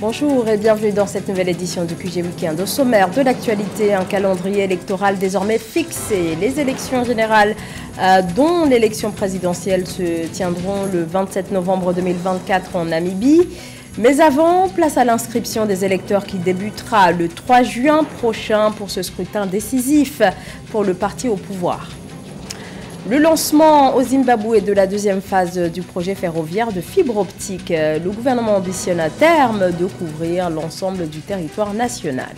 Bonjour et bienvenue dans cette nouvelle édition du QG Weekend. Au sommaire de l'actualité, un calendrier électoral désormais fixé. Les élections générales, euh, dont l'élection présidentielle, se tiendront le 27 novembre 2024 en Namibie. Mais avant, place à l'inscription des électeurs qui débutera le 3 juin prochain pour ce scrutin décisif pour le parti au pouvoir. Le lancement au Zimbabwe de la deuxième phase du projet ferroviaire de fibre optique. Le gouvernement ambitionne à terme de couvrir l'ensemble du territoire national.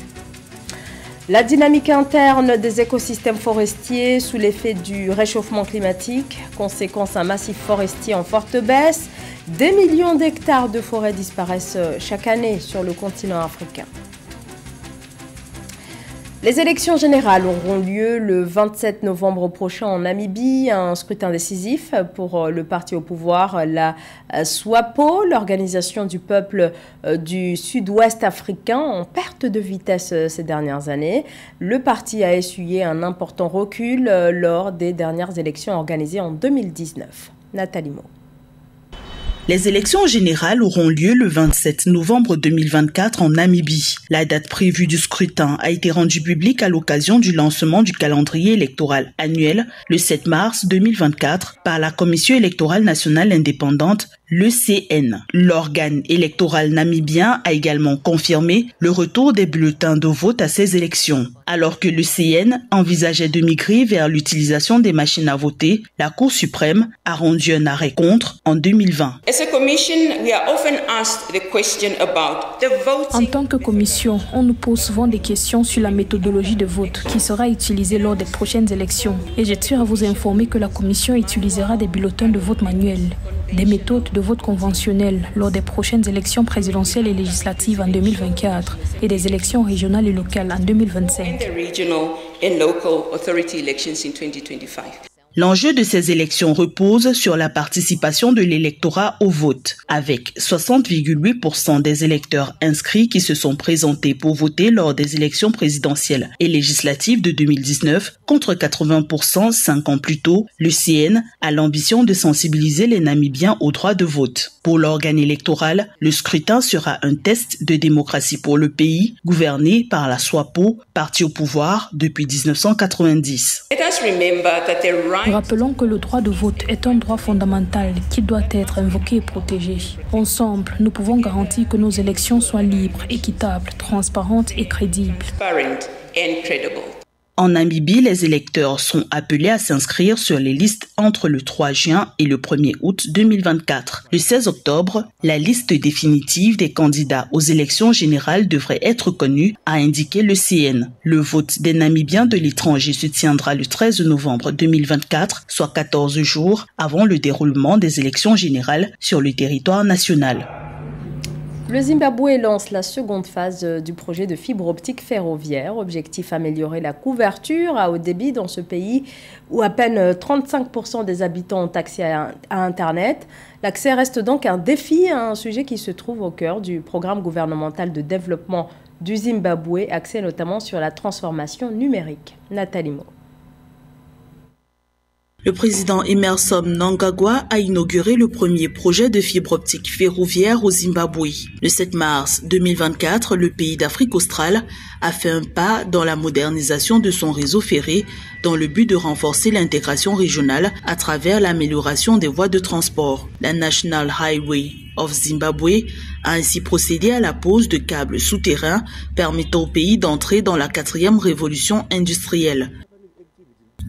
La dynamique interne des écosystèmes forestiers sous l'effet du réchauffement climatique, conséquence un massif forestier en forte baisse, des millions d'hectares de forêts disparaissent chaque année sur le continent africain. Les élections générales auront lieu le 27 novembre prochain en Namibie, un scrutin décisif pour le parti au pouvoir, la SWAPO, l'organisation du peuple euh, du sud-ouest africain en perte de vitesse euh, ces dernières années. Le parti a essuyé un important recul euh, lors des dernières élections organisées en 2019. Nathalie Mo. Les élections générales auront lieu le 27 novembre 2024 en Namibie. La date prévue du scrutin a été rendue publique à l'occasion du lancement du calendrier électoral annuel le 7 mars 2024 par la Commission électorale nationale indépendante le CN. L'organe électoral namibien a également confirmé le retour des bulletins de vote à ces élections. Alors que le CN envisageait de migrer vers l'utilisation des machines à voter, la Cour suprême a rendu un arrêt contre en 2020. En tant que commission, on nous pose souvent des questions sur la méthodologie de vote qui sera utilisée lors des prochaines élections. Et j'ai tiens à vous informer que la commission utilisera des bulletins de vote manuels des méthodes de vote conventionnelles lors des prochaines élections présidentielles et législatives en 2024 et des élections régionales et locales en 2025. L'enjeu de ces élections repose sur la participation de l'électorat au vote, avec 60,8% des électeurs inscrits qui se sont présentés pour voter lors des élections présidentielles et législatives de 2019 contre 80% cinq ans plus tôt. Le CN a l'ambition de sensibiliser les Namibiens au droit de vote. Pour l'organe électoral, le scrutin sera un test de démocratie pour le pays, gouverné par la SWAPO, parti au pouvoir depuis 1990. Rappelons que le droit de vote est un droit fondamental qui doit être invoqué et protégé. Ensemble, nous pouvons garantir que nos élections soient libres, équitables, transparentes et crédibles. En Namibie, les électeurs sont appelés à s'inscrire sur les listes entre le 3 juin et le 1er août 2024. Le 16 octobre, la liste définitive des candidats aux élections générales devrait être connue, a indiqué le CN. Le vote des Namibiens de l'étranger se tiendra le 13 novembre 2024, soit 14 jours avant le déroulement des élections générales sur le territoire national. Le Zimbabwe lance la seconde phase euh, du projet de fibre optique ferroviaire. Objectif améliorer la couverture à haut débit dans ce pays où à peine 35% euh, des habitants ont accès à, Internet. L'accès reste donc un défi, un sujet qui se trouve au cœur du programme gouvernemental de développement du Zimbabwe, axé notamment sur la transformation numérique. Nathalie Mo. Le président Emerson Mnangagwa a inauguré le premier projet de fibre optique ferroviaire au Zimbabwe. Le 7 mars 2024, le pays d'Afrique australe a fait un pas dans la modernisation de son réseau ferré dans le but de renforcer l'intégration régionale à travers l'amélioration des voies de transport. La National Highway of Zimbabwe a ainsi procédé à la pose de câbles souterrains permettant au pays d'entrer dans la quatrième révolution industrielle.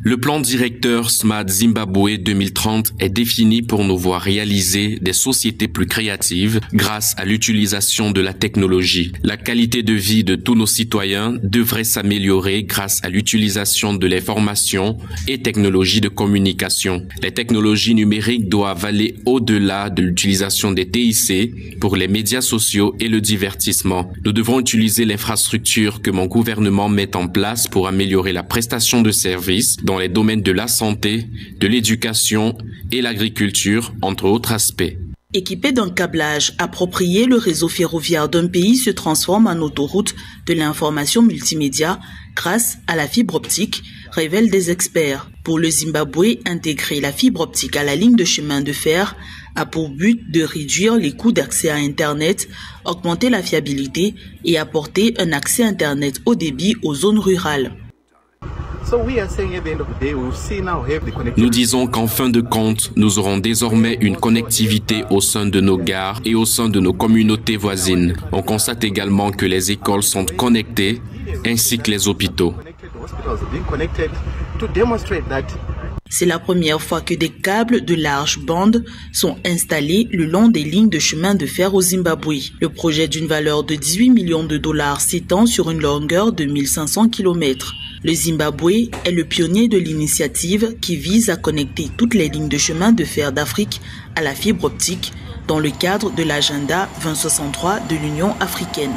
Le plan directeur Smart Zimbabwe 2030 est défini pour nous voir réaliser des sociétés plus créatives grâce à l'utilisation de la technologie. La qualité de vie de tous nos citoyens devrait s'améliorer grâce à l'utilisation de l'information et technologies de communication. Les technologies numériques doivent aller au-delà de l'utilisation des TIC pour les médias sociaux et le divertissement. Nous devons utiliser l'infrastructure que mon gouvernement met en place pour améliorer la prestation de services les domaines de la santé, de l'éducation et l'agriculture, entre autres aspects. Équipé d'un câblage approprié, le réseau ferroviaire d'un pays se transforme en autoroute de l'information multimédia grâce à la fibre optique, révèlent des experts. Pour le Zimbabwe, intégrer la fibre optique à la ligne de chemin de fer a pour but de réduire les coûts d'accès à Internet, augmenter la fiabilité et apporter un accès Internet haut débit aux zones rurales. Nous disons qu'en fin de compte, nous aurons désormais une connectivité au sein de nos gares et au sein de nos communautés voisines. On constate également que les écoles sont connectées ainsi que les hôpitaux. C'est la première fois que des câbles de large bande sont installés le long des lignes de chemin de fer au Zimbabwe. Le projet d'une valeur de 18 millions de dollars s'étend sur une longueur de 1500 km. Le Zimbabwe est le pionnier de l'initiative qui vise à connecter toutes les lignes de chemin de fer d'Afrique à la fibre optique dans le cadre de l'agenda 2063 de l'Union africaine.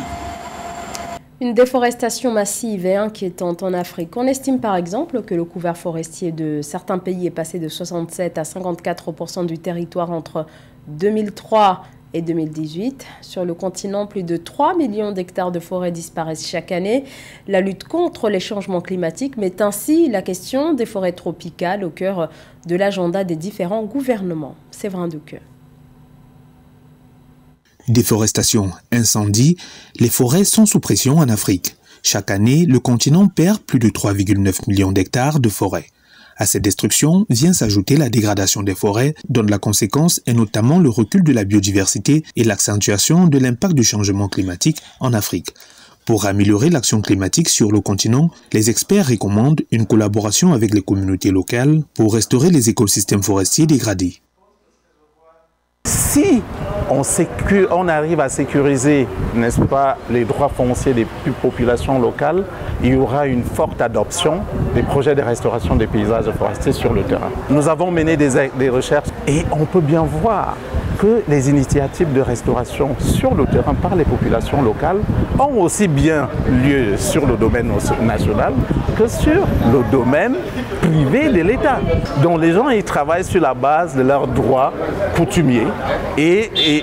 Une déforestation massive et inquiétante en Afrique. On estime par exemple que le couvert forestier de certains pays est passé de 67 à 54 du territoire entre 2003 et 2018. Sur le continent, plus de 3 millions d'hectares de forêts disparaissent chaque année. La lutte contre les changements climatiques met ainsi la question des forêts tropicales au cœur de l'agenda des différents gouvernements. Séverin Duque. Déforestation, incendie, les forêts sont sous pression en Afrique. Chaque année, le continent perd plus de 3,9 millions d'hectares de forêts. À cette destruction vient s'ajouter la dégradation des forêts, dont la conséquence est notamment le recul de la biodiversité et l'accentuation de l'impact du changement climatique en Afrique. Pour améliorer l'action climatique sur le continent, les experts recommandent une collaboration avec les communautés locales pour restaurer les écosystèmes forestiers dégradés. Si on, arrive à sécuriser, n'est-ce pas, les droits fonciers des populations locales, il y aura une forte adoption des projets de restauration des paysages forestiers sur le terrain. Nous avons mené des, recherches et on peut bien voir que les initiatives de restauration sur le terrain par les populations locales ont aussi bien lieu sur le domaine national que sur le domaine privé de l'État. Donc les gens ils travaillent sur la base de leurs droits coutumiers et,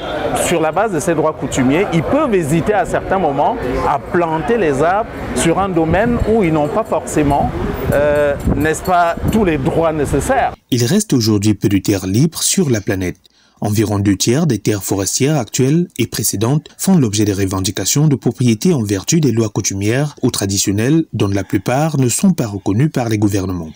sur la base de ces droits coutumiers, ils peuvent hésiter à certains moments à planter les arbres sur un domaine où ils n'ont pas forcément, euh, n'est-ce pas, tous les droits nécessaires. Il reste aujourd'hui peu de terres libres sur la planète. Environ deux tiers des terres forestières actuelles et précédentes font l'objet des revendications de propriété en vertu des lois coutumières ou traditionnelles dont la plupart ne sont pas reconnues par les gouvernements.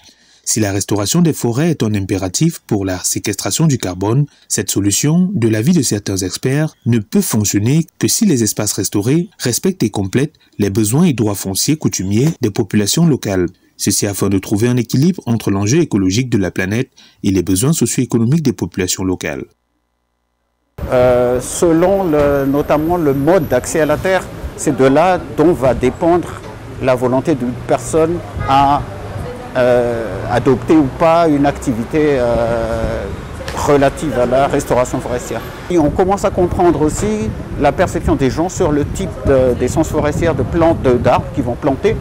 Si la restauration des forêts est un impératif pour la séquestration du carbone, cette solution, de l'avis de certains experts, ne peut fonctionner que si les espaces restaurés respectent et complètent les besoins et droits fonciers coutumiers des populations locales. Ceci afin de trouver un équilibre entre l'enjeu écologique de la planète et les besoins socio-économiques des populations locales. Euh, selon notamment le mode d'accès à la terre. C'est de là dont va dépendre la volonté d'une personne à adopter ou pas une activité euh, relative à la restauration forestière. Et on commence à comprendre aussi la perception des gens sur le type d'essence forestière de plantes d'arbres qu'ils vont planter.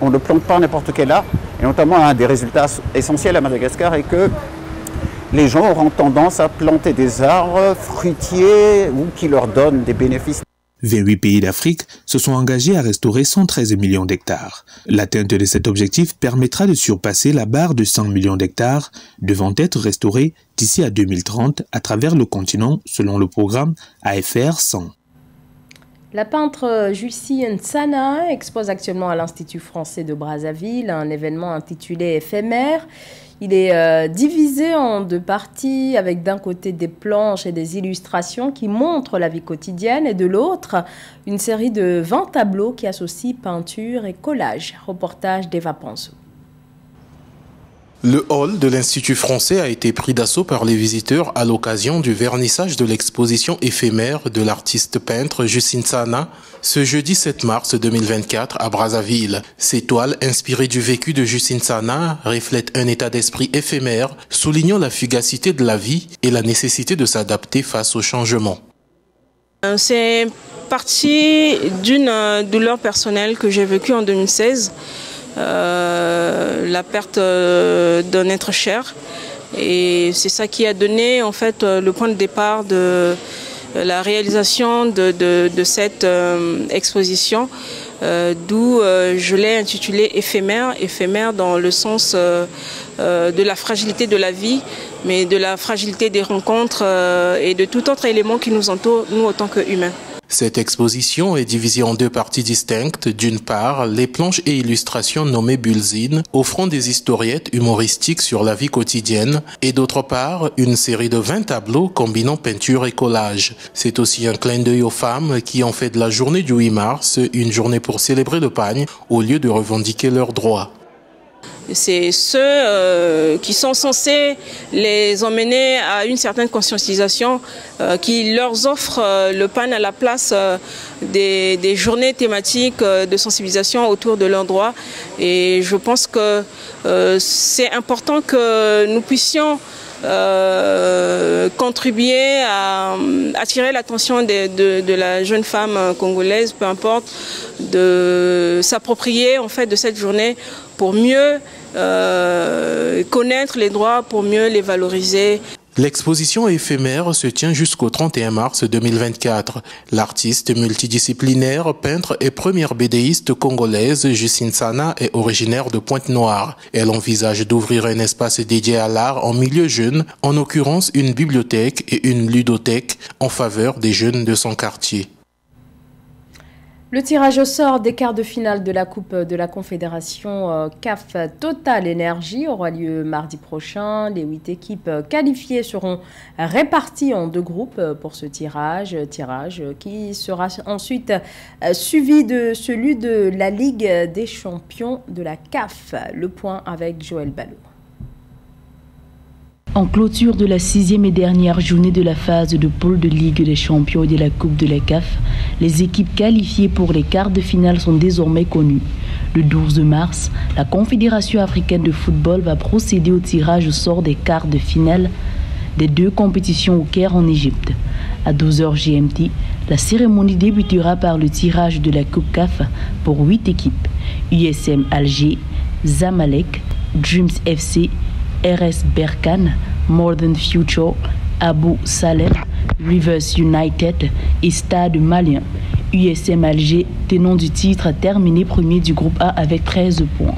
On ne plante pas n'importe quel arbre, et notamment un des résultats essentiels à Madagascar est que les gens auront tendance à planter des arbres fruitiers ou qui leur donnent des bénéfices. 28 pays d'Afrique se sont engagés à restaurer 113 millions d'hectares. L'atteinte de cet objectif permettra de surpasser la barre de 100 millions d'hectares devant être restaurés d'ici à 2030 à travers le continent selon le programme AFR 100. La peintre Jussi Nsana expose actuellement à l'Institut français de Brazzaville un événement intitulé Éphémère. Il est euh, divisé en deux parties avec d'un côté des planches et des illustrations qui montrent la vie quotidienne et de l'autre une série de 20 tableaux qui associent peinture et collage. Reportage d'Eva Panzo. Le hall de l'Institut français a été pris d'assaut par les visiteurs à l'occasion du vernissage de l'exposition éphémère de l'artiste peintre Justine Sana ce jeudi 7 mars 2024 à Brazzaville. Ces toiles, inspirées du vécu de Justine Sana, reflètent un état d'esprit éphémère, soulignant la fugacité de la vie et la nécessité de s'adapter face au changement. Euh, c'est parti d'une euh, douleur personnelle que j'ai vécue en 2016 euh, la perte euh, d'un être cher. Et c'est ça qui a donné en fait euh, le point de départ de la réalisation de, cette exposition, d'où je l'ai intitulée éphémère, éphémère dans le sens de la fragilité de la vie, mais de la fragilité des rencontres et de tout autre élément qui nous entoure, nous, en tant qu'humains. Cette exposition est divisée en deux parties distinctes. D'une part, les planches et illustrations nommées Bulzine, offrant des historiettes humoristiques sur la vie quotidienne, et d'autre part, une série de 20 tableaux combinant peinture et collage. C'est aussi un clin d'œil aux femmes qui ont fait de la journée du 8 mars une journée pour célébrer le pagne au lieu de revendiquer leurs droits. C'est ceux euh, qui sont censés les emmener à une certaine conscientisation euh, qui leur offrent euh, le PAN à la place des, journées thématiques de sensibilisation autour de leurs droits. Et je pense que c'est important que nous puissions contribuer à, attirer l'attention de, de, la jeune femme congolaise, peu importe, de s'approprier en fait de cette journée pour mieux euh, connaître les droits, pour mieux les valoriser. L'exposition éphémère se tient jusqu'au 31 mars 2024. L'artiste multidisciplinaire, peintre et première bédéiste congolaise Justine Sana est originaire de Pointe-Noire. Elle envisage d'ouvrir un espace dédié à l'art en milieu jeune, en l'occurrence une bibliothèque et une ludothèque en faveur des jeunes de son quartier. Le tirage au sort des quarts de finale de la Coupe de la Confédération euh, CAF Total Énergie aura lieu mardi prochain. Les huit équipes qualifiées seront réparties en deux groupes pour ce tirage, tirage qui sera ensuite euh, suivi de celui de la Ligue des champions de la CAF. Le point avec Joël Ballot. En clôture de la sixième et dernière journée de la phase de pôle de Ligue des champions et de la Coupe de la CAF, les équipes qualifiées pour les quarts de finale sont désormais connues. Le 12 mars, la Confédération africaine de football va procéder au tirage au sort des quarts de finale des deux compétitions au Caire en Égypte. À 12h GMT, la cérémonie débutera par le tirage de la Coupe CAF pour huit équipes USM Alger, Zamalek, Dreams FC, RS Berkane, Than Future, Abu Salem, Rivers United et Stade Malien. USM Alger, tenant du titre, a terminé premier du groupe A avec 13 points.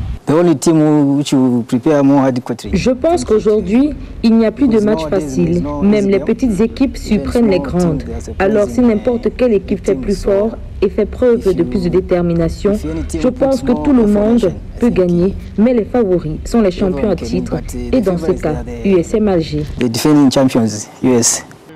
Je pense qu'aujourd'hui, il n'y a plus de match facile. Même les petites équipes surprennent les grandes. Alors si n'importe quelle équipe fait plus fort et fait preuve de plus de détermination, je pense que tout le monde peut gagner, mais les favoris sont les champions à titre et dans ce cas, USM Alger.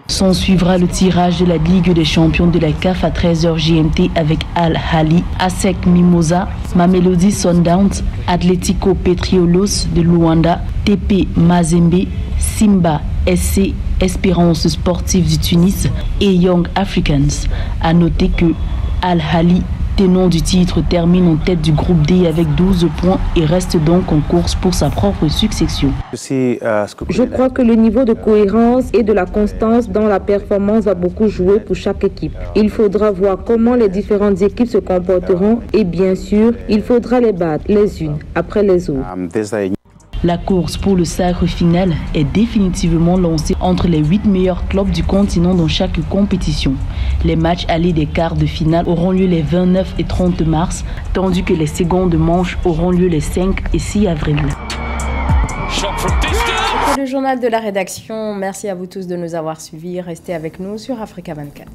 S'en suivra le tirage de la Ligue des champions de la CAF à 13h GMT avec Al Hali, ASEC Mimosa, Mamelody Sundowns, Atletico Petriolos de Luanda, TP Mazembe, Simba SC, Espérance sportive du Tunis et Young Africans. A noter que Al Hali tenant du titre, termine en tête du groupe D avec 12 points et reste donc en course pour sa propre succession. Je crois que le niveau de cohérence et de la constance dans la performance va beaucoup jouer pour chaque équipe. Il faudra voir comment les différentes équipes se comporteront et bien sûr, il faudra les battre les unes après les autres. La course pour le sacre final est définitivement lancée entre les 8 meilleurs clubs du continent dans chaque compétition. Les matchs allés des quarts de finale auront lieu les 29 et 30 mars, tandis que les secondes manches auront lieu les 5 et 6 avril. le journal de la rédaction. Merci à vous tous de nous avoir suivis. Restez avec nous sur Africa 24.